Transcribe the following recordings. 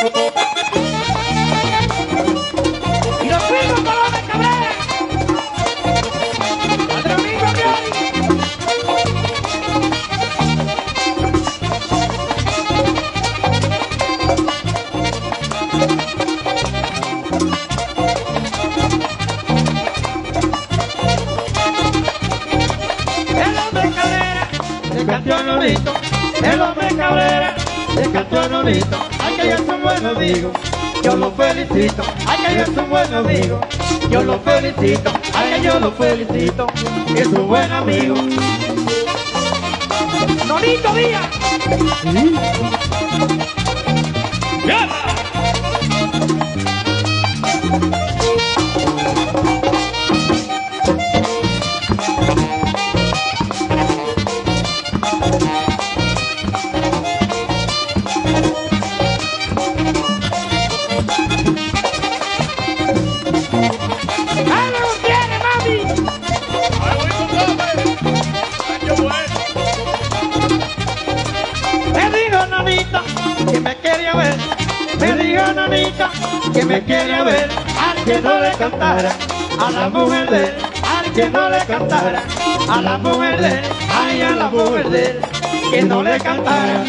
El hombre cabrera. El hombre que es un buen amigo, yo lo felicito. Ay, que es un buen amigo, yo lo felicito. Ay, yo lo felicito, es un buen amigo. Nonito Díaz. ¡Algo que me quería ver. Me dijo Nonita que me quería ver. Al que no le cantara a la mujer de él. Al que no le cantara a la mujer de. Ay, a la mujer de. Que no le cantara.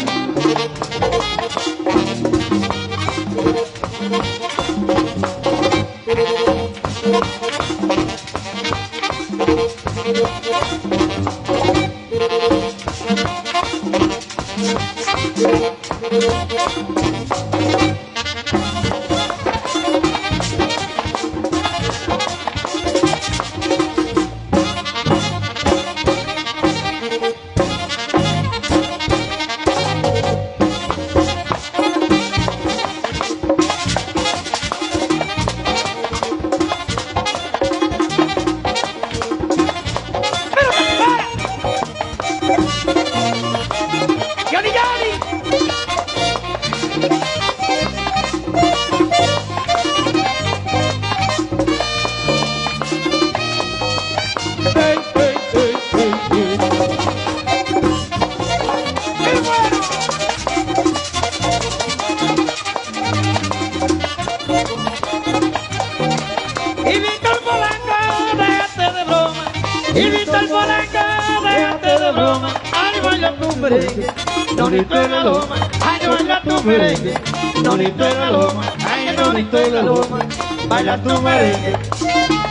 Merengue, Nonito en la loma. Ay, baila tu merengue, Nonito en la loma. Ay, Nonito en la loma. Baila tu merengue.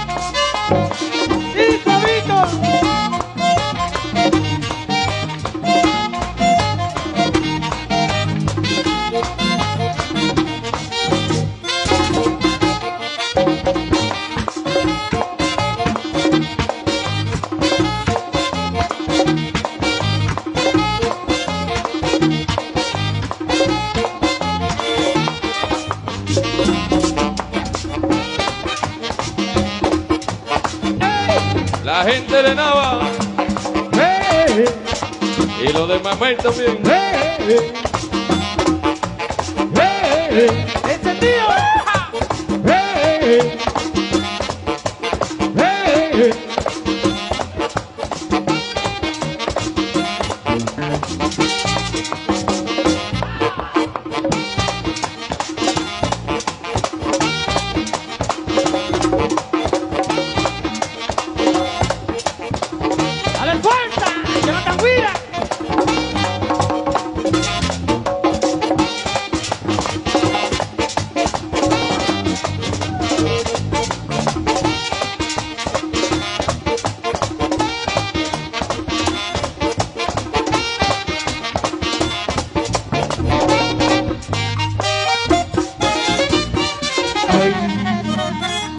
La gente de Nava y los de Mamel también. ¡Encendido!